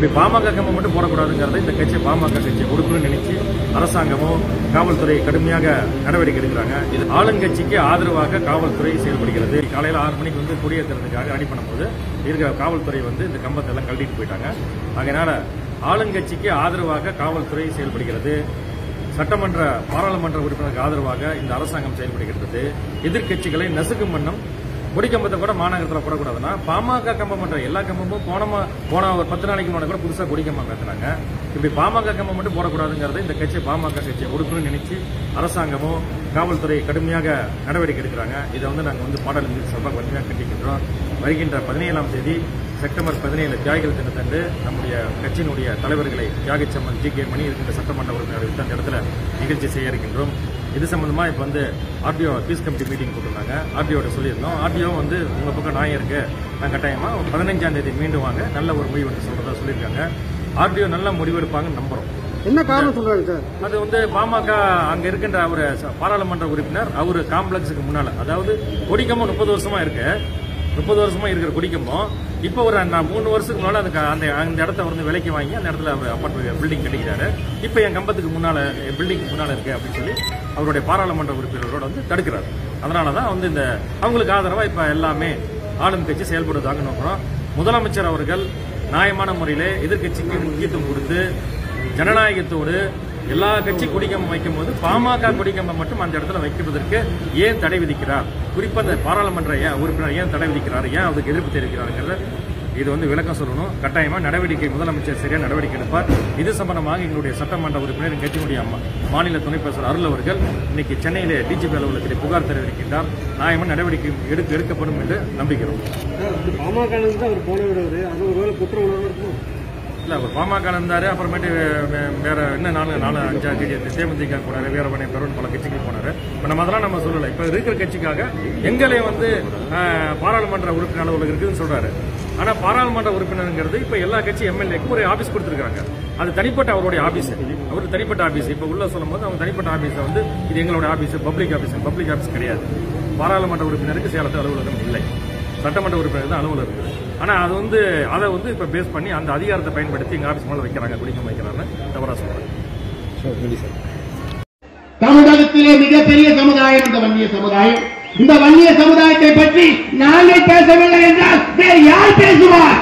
இப்படி பாமக கம்பம் மட்டும் போடக்கூடாதுங்கிறத இந்த கட்சி பாமக கட்சி ஒடுக்கணும்னு நினைச்சு அரசாங்கமும் காவல்துறை கடுமையாக நடவடிக்கை எடுக்கிறாங்க. இது ஆளுங்கட்சிக்கு ஆதரவாக காவல்துறை செயல்படுகிறது. காலையில் ஆறு மணிக்கு வந்து குடியேற்றுறதுக்காக ரெடி பண்ணும்போது இருக்கிற காவல்துறை வந்து இந்த கம்பத்தை எல்லாம் கழட்டிட்டு போயிட்டாங்க. அதனால ஆளுங்கட்சிக்கு ஆதரவாக காவல்துறை செயல்படுகிறது. சட்டமன்ற பாராளுமன்ற உறுப்பினருக்கு ஆதரவாக இந்த அரசாங்கம் செயல்படுகிறது. எதிர்க்கட்சிகளை நசுக்கும் வண்ணம் கொடிக்கம்பத்தை கூட மாநகரத்தில் போடக்கூடாதுன்னா பாமக கம்பம் பண்ற எல்லா கம்பமும் போன போன ஒரு பத்து நாளைக்கு முன்னாடி கூட புதுசாக கொடிக்கம்பம் பேசுறாங்க இப்படி பாமக கம்பம் மட்டும் போடக்கூடாதுங்கிறத இந்த கட்சி பாமக கட்சியை ஒடுக்கணும்னு நினைச்சு அரசாங்கமும் காவல்துறை கடுமையாக நடவடிக்கை எடுக்கிறாங்க. இதை வந்து நாங்கள் வந்து பாடாளுமன்ற சபா கடுமையாக கட்டிக்கின்றோம் வருகின்ற பதினேழாம் தேதி செப்டம்பர் பதினேழு தியாகிகள் தினத்தன்று நம்முடைய கட்சியினுடைய தலைவர்களை தியாகச்சம்மன் ஜி கே மணி இருக்கின்ற சட்டமன்ற உறுப்பினர்கள் அந்த இடத்துல நிகழ்ச்சி செய்ய இருக்கின்றோம். இது சம்பந்தமா இப்ப வந்து ஆர்டிஓ பீஸ் கமிட்டி மீட்டிங் போட்டிருந்தாங்க. ஆர்டிஓட சொல்லியிருந்தோம். ஆர்டிஓ வந்து உங்க பக்கம் நியாயம் இருக்கு. நான் கட்டாயமா பதினஞ்சாம் தேதி மீண்டும் வாங்க. நல்ல ஒரு முடிவு எடுத்து சொல்றதா சொல்லியிருக்காங்க. ஆர்டிஓ நல்ல முடிவெடுப்பாங்கன்னு நம்புறோம். என்ன காரணம் சொல்றாங்க சார்? அது வந்து பாமக அங்க இருக்கின்ற ச- பாராளுமன்ற உறுப்பினர். அவரு காம்ப்ளெக்ஸுக்கு முன்னால. அதாவது கொடிக்கம்பம் முப்பது வருஷமா இருக்கு. முப்பது வருஷமா இருக்கிற கொடிக்கம்பம் இப்போ ஒரு மூணு வருஷத்துக்கு முன்னாடி அந்த அந்த அந்த இடத்த வந்து விலைக்கு வாங்கி அந்த இடத்துல அவர் அப்பார்ட்மெண்ட் பில்டிங் கட்டிக்கிறாரு. இப்போ என் கம்பத்துக்கு முன்னால பில்டிங் முன்னால இருக்கு அப்படின்னு சொல்லி அவருடைய பாராளுமன்ற உறுப்பினர்களோட வந்து தடுக்கிறார். அதனால தான் வந்து இந்த அவங்களுக்கு ஆதரவா இப்ப எல்லாமே ஆளும் கட்சி செயல்படுவதாக நோக்கிறோம். முதலமைச்சர் அவர்கள் நியாயமான முறையில் எதிர்க்கட்சிக்கு முக்கியத்துவம் கொடுத்து ஜனநாயகத்தோடு எல்லா கட்சி கொடிக்கம்பம் வைக்கும் போது பாமக கொடிக்கம்பம் மட்டும் அந்த இடத்துல வைக்கிறதற்கு ஏன் தடை விதிக்கிறார்? குறிப்பா அந்த பாராளுமன்ற உறுப்பினர் ஏன் தடை விதிக்கிறார்? ஏன் அதுக்கு எதிர்ப்பு தெரிவிக்கிறாருங்கிறத இது வந்து விளக்கம் சொல்லணும். கட்டாயமா நடவடிக்கை முதலமைச்சர் சரியா நடவடிக்கை எடுப்பார். இது சம்பந்தமாக எங்களுடைய சட்டமன்ற உறுப்பினர் எங்கள் கட்சியினுடைய அம்மா மாநில துணை பேசுவர் அருள் அவர்கள் இன்னைக்கு சென்னையிலே டிஜிபி அலுவலகத்தில் புகார் தெரிவிக்கின்றார். நியாயமான நடவடிக்கை எடுக்க எடுக்கப்படும் என்று நம்புகிறோம். பாமக அவர் போன அது ஒருவேளை குற்ற உணர்வு இல்லை அவர் பாமக இருந்தார் அப்புறமேட்டு வே- இன்னும் என்ன நாலு நாலு அஞ்சா கட்சி தேமுதிக போனார் வீரமணி பெருவன் பல கட்சிக்கு போனாரு. இப்போ நம்ம அதெல்லாம் நம்ம சொல்லலை. இப்போ இருக்கிற கட்சிக்காக எங்களே வந்து பாராளுமன்ற உறுப்பினர் அலுவலகம் இருக்குதுன்னு சொல்கிறாரு ஆனால் பாராளுமன்ற உறுப்பினருங்கிறது இப்போ எல்லா கட்சி எம்எல்ஏக்கும் ஒரு ஆஃபீஸ் கொடுத்துருக்காங்க. அது தனிப்பட்ட அவருடைய ஆஃபீஸ் அவர் தனிப்பட்ட ஆஃபீஸ் இப்போ உள்ள சொல்லும்போது அவங்க தனிப்பட்ட ஆஃபீஸை வந்து இது எங்களோட office public office public office கிடையாது. பாராளுமன்ற உறுப்பினருக்கு சேலத்து அலுவலகம் இல்லை. சட்டமன்ற உறுப்பினர் தான் அலுவலகம். இருக்குது ஆனா அது வந்து அதை வந்து இப்ப பேஸ் பண்ணி அந்த அதிகாரத்தை பயன்படுத்தி எங்க ஆபீஸ் மேல வைக்கிறாங்க குடிக்க வைக்கிறாங்க தவறா சொல்றேன் தமிழகத்திலே மிகப்பெரிய சமுதாயம் இந்த வன்னிய சமுதாயம். இந்த வன்னிய சமுதாயத்தை பற்றி நாங்கள் பேசவில்லை என்றால் வேறு யார் பேசுவார்?